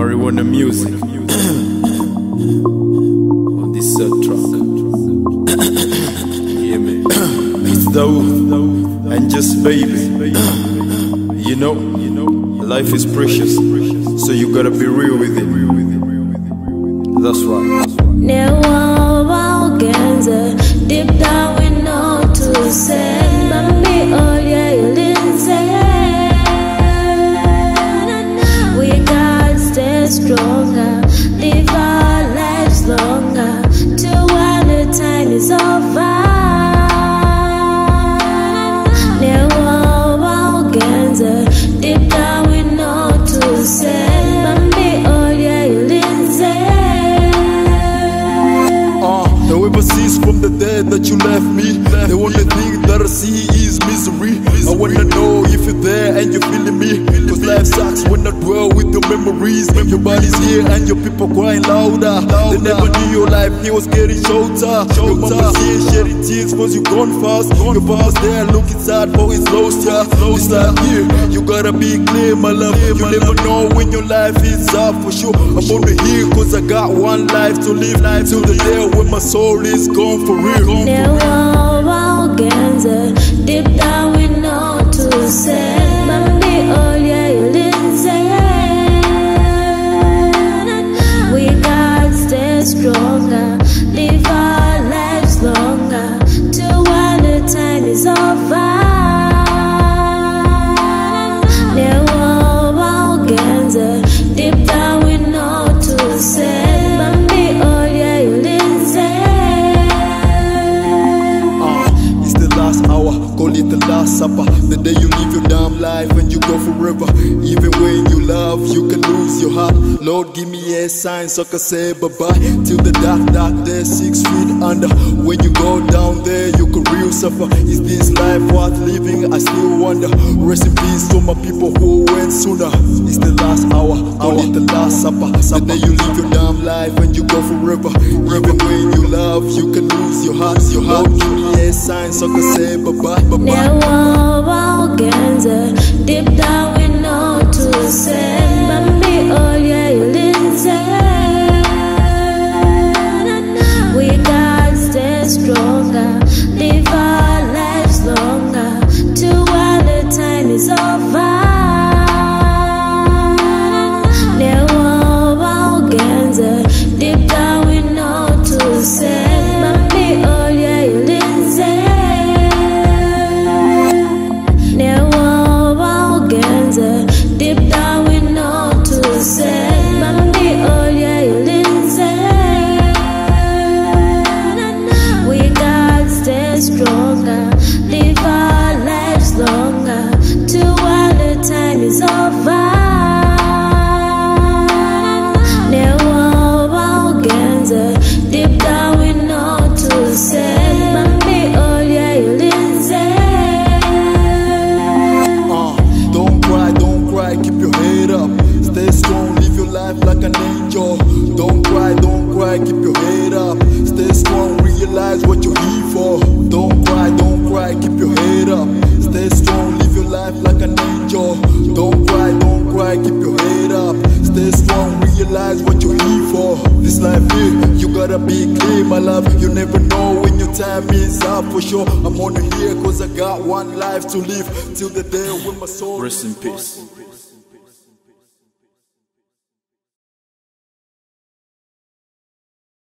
Marijuana music on this uh, sad track. yeah, man. It's Dawu and just baby. you know, life is precious, so you gotta be real with it. That's right. Newa wagenza deep down we know to say stronger. Live our lives longer. Till when the time is over. From the dead that you left me. The only thing that I see is misery. I wanna know if you're there and you're feeling me. Cause life sucks when I dwell with your memories. When your body's here and your people crying louder. They never knew your life, he was getting shorter. Your mama's here shedding tears cause you gone fast. Your papa's there looking sad for his lost ya. This life here, you gotta be clear, my love. You never know when your life is up for sure. I'm only here cause I got one life to live. Life till the day when my soul is gone for real. Newa wagenza hour, call it the last supper. The day you live your damn life and you go forever. Even when you love, you can lose your heart. Lord, give me a sign so I can say bye bye. Till the dark, dark day, six feet under. When you go down there, you can real suffer. Is this life worth living? I still wonder. Rest in peace to my people who went sooner. It's the last hour, call it the last supper. The day you live your damn life and you go forever. Even when you love, you can lose your heart. Your heart, give me a sign so I can say bye bye, bye bye. Newa deep down we know to say Mami olye oh, yulinze We gotta stay stronger Live our lives longer Till when the time is over Newa wagenza deep down gotta be clear, my love. You never know when your time is up for sure. I'm only here cause I got one life to live till the day when my soul Rest in peace.